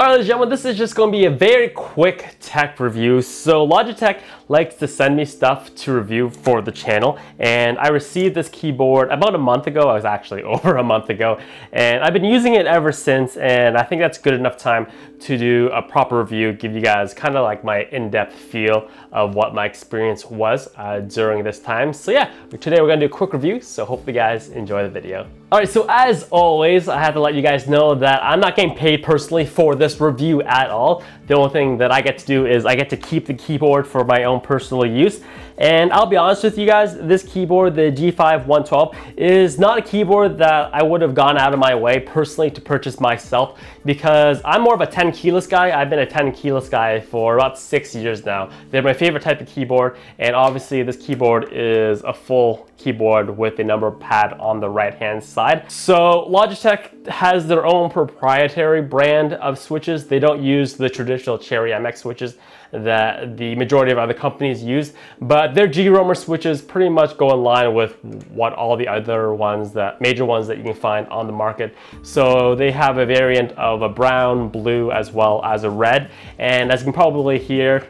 Alright gentlemen, this is just going to be a very quick tech review. So Logitech likes to send me stuff to review for the channel and I received this keyboard about a month ago. I was actually over a month ago and I've been using it ever since and I think that's good enough time to do a proper review, give you guys kind of like my in-depth feel of what my experience was uh, during this time. So yeah, today we're going to do a quick review, so hope you guys enjoy the video. Alright, so as always, I have to let you guys know that I'm not getting paid personally for this review at all. The only thing that I get to do is I get to keep the keyboard for my own personal use. And I'll be honest with you guys, this keyboard, the G512, is not a keyboard that I would have gone out of my way personally to purchase myself because I'm more of a 10 keyless guy. I've been a 10 keyless guy for about six years now. They're my favorite type of keyboard and obviously this keyboard is a full keyboard with a number pad on the right hand side. So Logitech has their own proprietary brand of switches. They don't use the traditional Cherry MX switches that the majority of other companies use, but Uh, their G-Romer switches pretty much go in line with what all the other ones that major ones that you can find on the market. So they have a variant of a brown, blue, as well as a red. And as you can probably hear,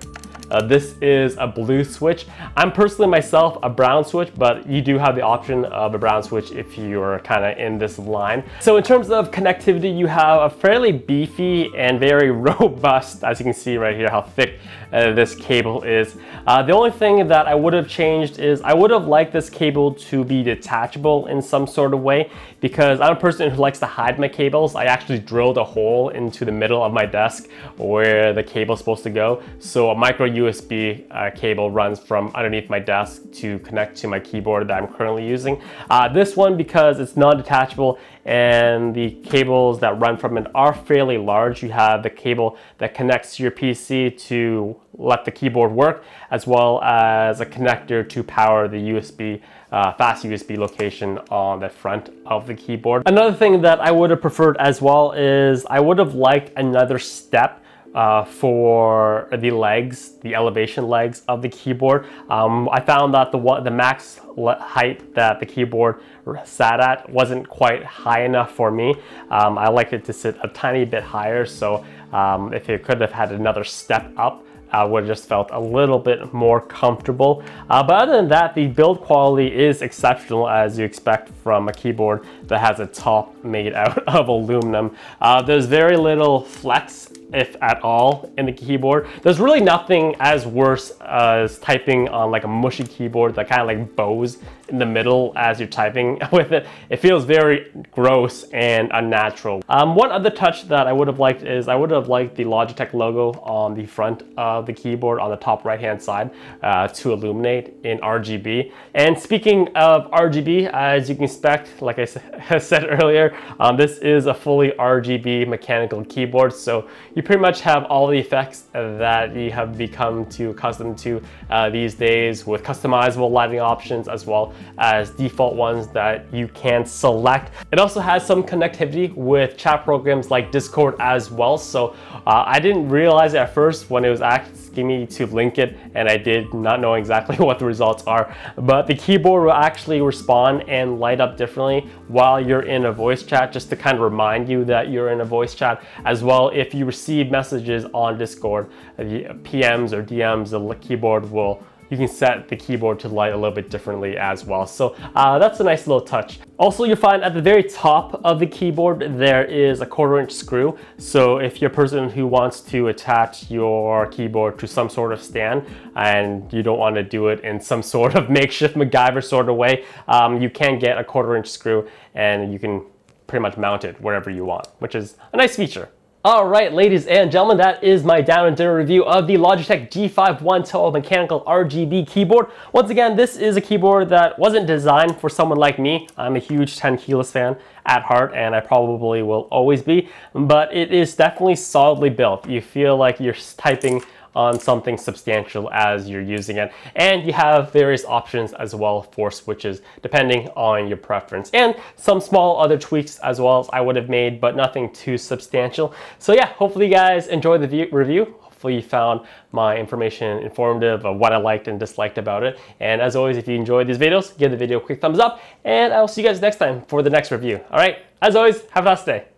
uh, this is a blue switch. I'm personally myself a brown switch, but you do have the option of a brown switch if you're kind of in this line. So in terms of connectivity, you have a fairly beefy and very robust, as you can see right here, how thick uh, this cable is. Uh, the only thing that I would have changed is I would have liked this cable to be detachable in some sort of way because I'm a person who likes to hide my cables. I actually drilled a hole into the middle of my desk where the cable is supposed to go. So a micro USB uh, cable runs from underneath my desk to connect to my keyboard that I'm currently using. Uh, this one, because it's non-detachable and the cables that run from it are fairly large. You have the cable that connects to your PC to let the keyboard work, as well as a connector to power the USB, uh, fast USB location on the front of the keyboard. Another thing that I would have preferred as well is I would have liked another step uh, for the legs, the elevation legs of the keyboard. Um, I found that the, the max height that the keyboard sat at wasn't quite high enough for me. Um, I like it to sit a tiny bit higher, so um, if it could have had another step up, I would have just felt a little bit more comfortable. Uh, but other than that, the build quality is exceptional as you expect from a keyboard that has a top made out of aluminum. Uh, there's very little flex if at all, in the keyboard. There's really nothing as worse as typing on like a mushy keyboard that kind of like bows in the middle as you're typing with it. It feels very gross and unnatural. Um, one other touch that I would have liked is I would have liked the Logitech logo on the front of the keyboard on the top right hand side uh, to illuminate in RGB. And speaking of RGB, as you can expect, like I said earlier, um, this is a fully RGB mechanical keyboard. So you pretty much have all the effects that you have become too accustomed to uh, these days with customizable lighting options as well as default ones that you can select. It also has some connectivity with chat programs like Discord as well. So uh, I didn't realize at first when it was asking me to link it and I did not know exactly what the results are. But the keyboard will actually respond and light up differently while you're in a voice chat just to kind of remind you that you're in a voice chat as well if you receive messages on Discord, the PMs or DMs, the keyboard will you can set the keyboard to light a little bit differently as well. So uh, that's a nice little touch. Also, you'll find at the very top of the keyboard, there is a quarter inch screw. So if you're a person who wants to attach your keyboard to some sort of stand and you don't want to do it in some sort of makeshift MacGyver sort of way, um, you can get a quarter inch screw and you can pretty much mount it wherever you want, which is a nice feature. Alright ladies and gentlemen, that is my down and dinner review of the Logitech G512 mechanical RGB keyboard. Once again, this is a keyboard that wasn't designed for someone like me. I'm a huge 10 keyless fan at heart and I probably will always be, but it is definitely solidly built. You feel like you're typing on something substantial as you're using it. And you have various options as well for switches depending on your preference and some small other tweaks as well as I would have made, but nothing too substantial. So yeah, hopefully you guys enjoyed the review. Hopefully you found my information informative of what I liked and disliked about it. And as always, if you enjoyed these videos, give the video a quick thumbs up and I'll see you guys next time for the next review. All right, as always, have a nice day.